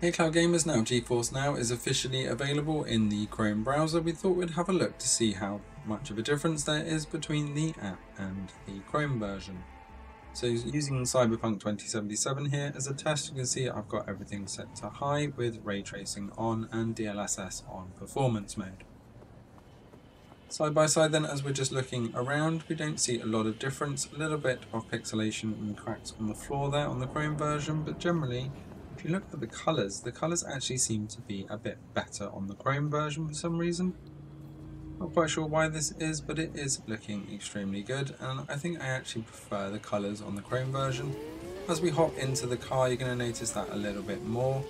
Hey Cloud Gamers, now GeForce Now is officially available in the Chrome browser. We thought we'd have a look to see how much of a difference there is between the app and the Chrome version. So using Cyberpunk 2077 here as a test, you can see I've got everything set to high with ray tracing on and DLSS on performance mode. Side by side then, as we're just looking around, we don't see a lot of difference. A little bit of pixelation and cracks on the floor there on the Chrome version, but generally if you look at the colours, the colours actually seem to be a bit better on the Chrome version for some reason. Not quite sure why this is, but it is looking extremely good, and I think I actually prefer the colours on the Chrome version. As we hop into the car, you're going to notice that a little bit more.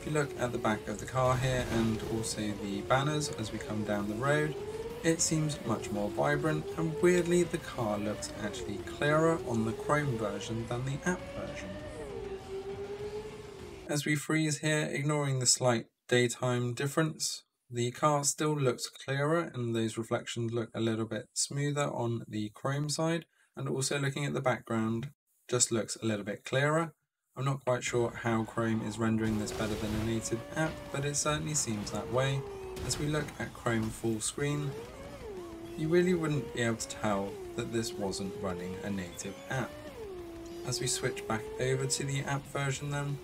If you look at the back of the car here, and also the banners as we come down the road, it seems much more vibrant, and weirdly the car looks actually clearer on the Chrome version than the app version. As we freeze here, ignoring the slight daytime difference, the car still looks clearer and those reflections look a little bit smoother on the chrome side and also looking at the background just looks a little bit clearer. I'm not quite sure how Chrome is rendering this better than a native app, but it certainly seems that way. As we look at Chrome full screen, you really wouldn't be able to tell that this wasn't running a native app. As we switch back over to the app version then,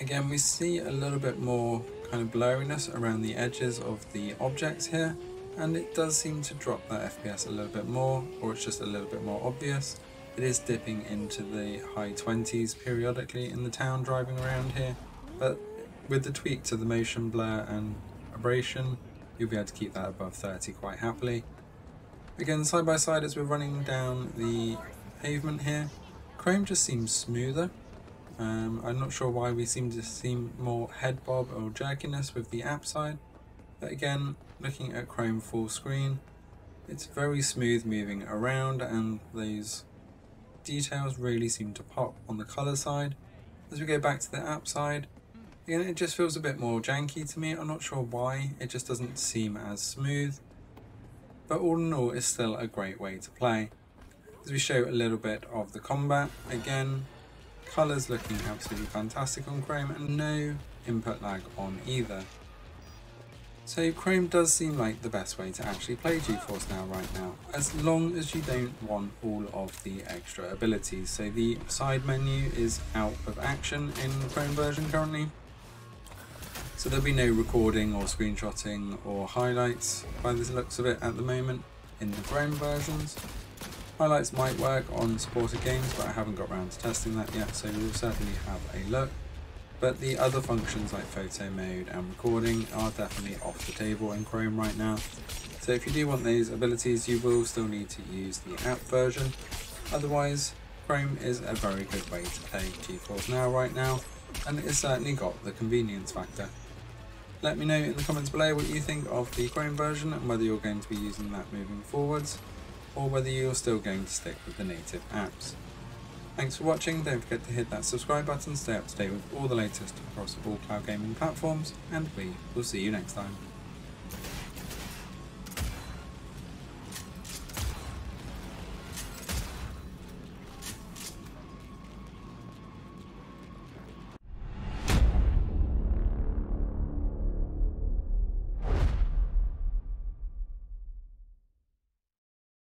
Again, we see a little bit more kind of blurriness around the edges of the objects here, and it does seem to drop that FPS a little bit more, or it's just a little bit more obvious. It is dipping into the high 20s periodically in the town driving around here, but with the tweak to the motion blur and aberration, you'll be able to keep that above 30 quite happily. Again, side by side as we're running down the pavement here, Chrome just seems smoother um, I'm not sure why we seem to see more head bob or jerkiness with the app side, but again, looking at Chrome full screen, it's very smooth moving around and these details really seem to pop on the color side. As we go back to the app side, again it just feels a bit more janky to me, I'm not sure why, it just doesn't seem as smooth, but all in all it's still a great way to play. As we show a little bit of the combat, again Colours looking absolutely fantastic on Chrome and no input lag on either. So Chrome does seem like the best way to actually play GeForce Now right now, as long as you don't want all of the extra abilities. So the side menu is out of action in the Chrome version currently. So there'll be no recording or screenshotting or highlights by the looks of it at the moment in the Chrome versions. Highlights might work on supported games, but I haven't got around to testing that yet, so we'll certainly have a look. But the other functions like photo mode and recording are definitely off the table in Chrome right now. So if you do want these abilities, you will still need to use the app version. Otherwise, Chrome is a very good way to play GeForce Now right now, and it's certainly got the convenience factor. Let me know in the comments below what you think of the Chrome version and whether you're going to be using that moving forwards or whether you're still going to stick with the native apps. Thanks for watching, don't forget to hit that subscribe button to stay up to date with all the latest across all cloud gaming platforms, and we will see you next time.